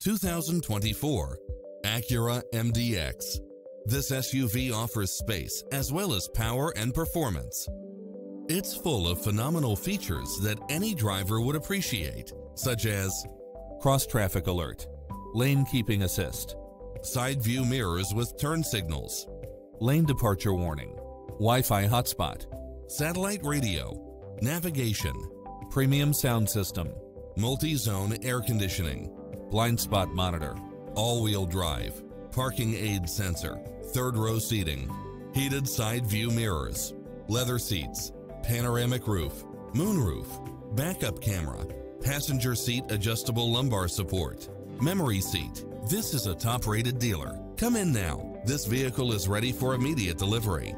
2024 Acura MDX. This SUV offers space as well as power and performance. It's full of phenomenal features that any driver would appreciate, such as cross-traffic alert, lane keeping assist, side view mirrors with turn signals, lane departure warning, Wi-Fi hotspot, satellite radio, navigation, premium sound system, multi-zone air conditioning, blind spot monitor, all-wheel drive, parking aid sensor, third row seating, heated side view mirrors, leather seats, panoramic roof, moonroof, backup camera, passenger seat adjustable lumbar support, memory seat. This is a top rated dealer. Come in now. This vehicle is ready for immediate delivery.